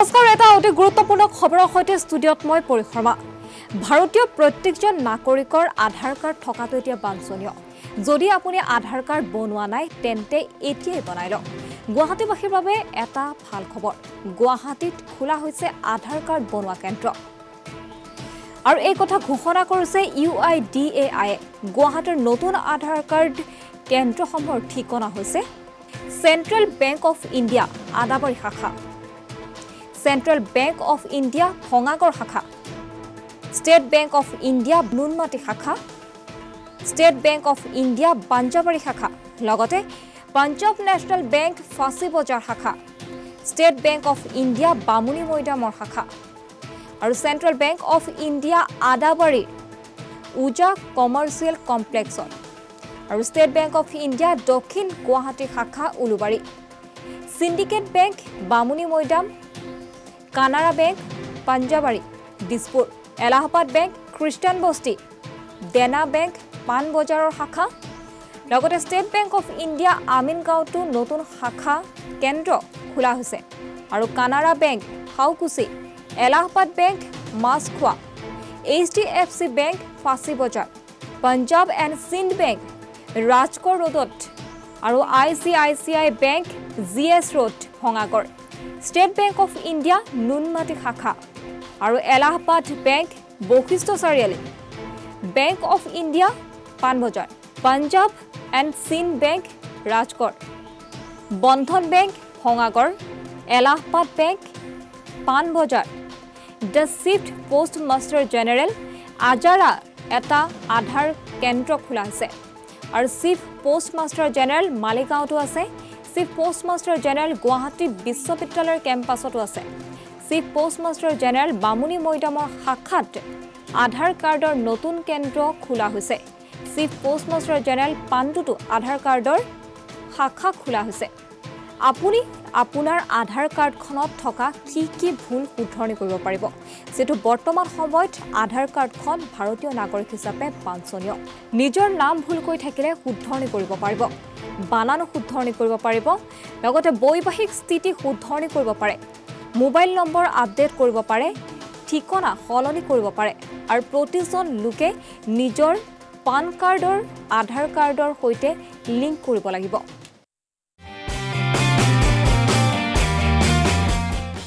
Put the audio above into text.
নমস্কাৰ এটা অতি গুৰুত্বপূৰ্ণ খবৰৰ সৈতে ষ্টুডিঅ'ত মই পৰি শৰ্মা। ভাৰতীয় প্ৰত্যেকজন নাগৰিকৰ আধাৰ কাৰ্ড থকাটো এতিয়া বাঞ্ছনীয়। যদি আপুনি আধাৰ কাৰ্ড বনোৱা নাই তেন্তে এতিয়াই বনাই লওক। গুৱাহাটীবাসীৰ বাবে এটা ভাল খবৰ। গুৱাহাটীত খোলা হৈছে আধাৰ কাৰ্ড বনোৱা কেন্দ্ৰ। আৰু এই কথা ঘোষণা কৰিছে ইউ আই ডি এ আইয়ে গুৱাহাটীৰ নতুন আধাৰ কাৰ্ড কেন্দ্ৰসমূহৰ ঠিকনা হৈছে central bank of India Adabari শাখা। Central bank of India Bhangagarh শাখা state bank of India Noonmati শাখা state bank of India Panjabari শাখা লগতে পাঞ্জাৱ নেশ্যনেল বেংক ফাঁচী বজাৰ শাখা state bank of India Bamuni মৈদামৰ শাখা আৰু চেণ্ট্ৰেল বেংক অফ ইণ্ডিয়া আদাবাৰীৰ উজা কমাৰ্চিয়েল কমপ্লেক্সত আৰু ষ্টেট বেংক অফ ইণ্ডিয়া দক্ষিণ গুৱাহাটী শাখা Ulubari syndicate bank Bamuni Maidam Canara bank Panjabari Dispur Allahabad bank Christian Basti Dena bank পাণবজাৰৰ শাখা লগতে ষ্টেট বেংক অফ ইণ্ডিয়া আমিনগাঁৱতো নতুন শাখা কেন্দ্ৰ খোলা হৈছে। আৰু Canara bank Haukuchi Allahabad bank Machkhowa H D F C bank Fancy Bazar Punjab and Sind bank Rajkot ৰোডত আৰু I C I C I bank G S road Bhangagarh. State bank of India Noonmati শাখা আৰু Allahabad bank Vashistha Chariali bank of India Panbazar Punjab and Sind bank Rajkot Bandhan bank Bhangagarh Allahabad bank Panbazar the chief post master general আজাৰা এটা আধাৰ কেন্দ্ৰ খোলা হৈছে আৰু chief post master general মালিগাঁৱতো আছে chief post master general Guwahati বিশ্ববিদ্যালয়ৰ কেম্পাছতো আছে chief post master general Bamuni মৈদামৰ শাখাত আধাৰ কাৰ্ডৰ নতুন কেন্দ্ৰ খোলা হৈছে চিফ পোষ্ট মাষ্টাৰ জেনেৰেল পাণ্ডুতো আধাৰ কাৰ্ডৰ শাখা খোলা হৈছে আপুনি আপোনাৰ আধাৰ কাৰ্ডখনত থকা কি কি ভুল শুধৰণি কৰিব পাৰিব? যিটো বৰ্তমান সময়ত আধাৰ কাৰ্ডখন ভাৰতীয় নাগৰিক হিচাপে বাঞ্ছনীয়। নিজৰ নাম ভুলকৈ থাকিলে শুধৰণি কৰিব পাৰিব। বানানো শুধৰণি কৰিব পাৰিব। লগতে বৈবাহিক স্থিতি শুধৰণি কৰিব পাৰে। মোবাইল নম্বৰ আপডেট কৰিব পাৰে। ঠিকনা সলনি কৰিব পাৰে। আৰু প্ৰতিজন লোকে নিজৰ পান কাৰ্ডৰ আধাৰ কাৰ্ডৰ সৈতে লিংক কৰিব লাগিব।